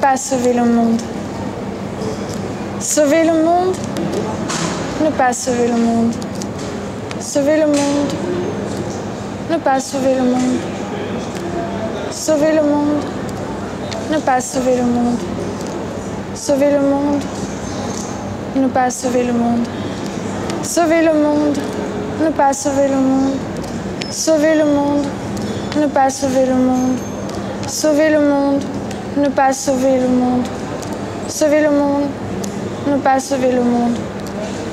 pas sauver le monde. Sauver le monde, ne pas sauver le monde. Sauver le monde, ne pas sauver le monde. Sauver le monde, ne pas sauver le monde. Sauver le monde, ne pas sauver le monde. Sauver le monde, ne pas sauver le monde. Sauver le monde, ne pas sauver le monde. Sauver le monde, ne pas sauver le monde. Sauver le monde, ne pas sauver le monde.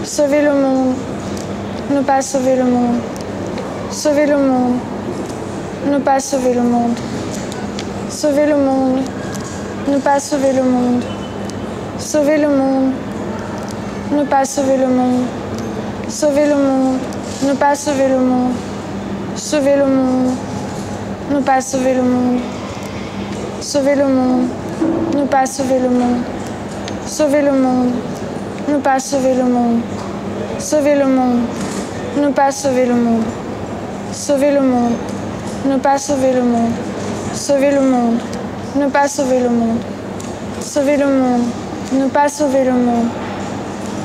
Sauver le monde, ne pas sauver le monde. Sauver le monde, ne pas sauver le monde. Sauver le monde, ne pas sauver le monde. Sauver le monde, ne pas sauver le monde. Sauver le monde, ne pas sauver le monde. Sauver le monde, ne pas sauver le monde. Sauver le monde, ne pas sauver le monde. Sauver le monde, ne pas sauver le monde. Sauver le monde, ne pas sauver le monde. Sauver le monde, ne pas sauver le monde. Sauver le monde, ne pas sauver le monde. Sauver le monde, ne pas sauver le monde.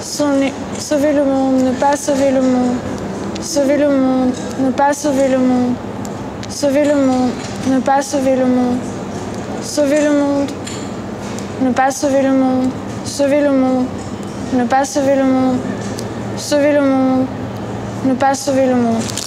Sauver le monde, ne pas sauver le monde. Sauver le monde, ne pas sauver le monde. Sauver le monde, ne pas sauver le monde. Sauver le monde, ne pas sauver le monde. Sauver le monde, ne pas sauver le monde. Sauver le monde, ne pas sauver le monde.